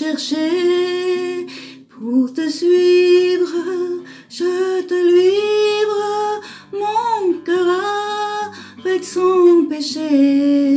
chercher pour te suivre. Je te livre mon cœur avec son péché.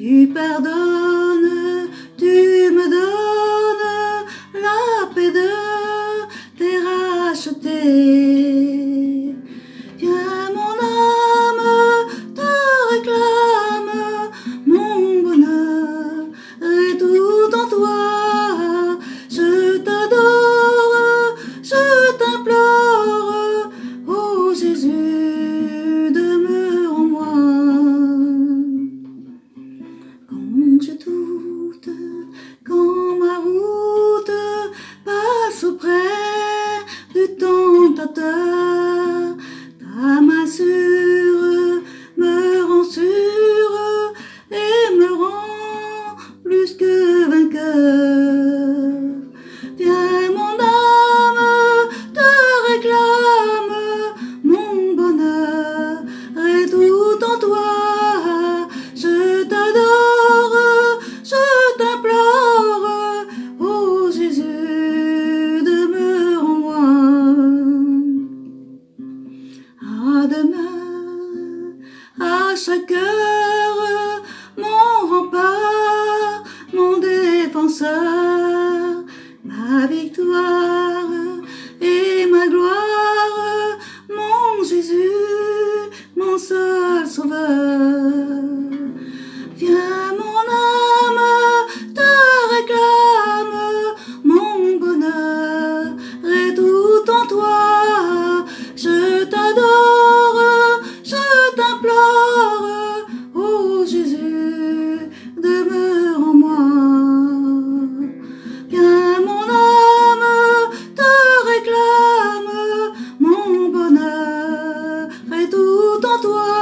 tu pardonnes. demain à chaque heure. en toi.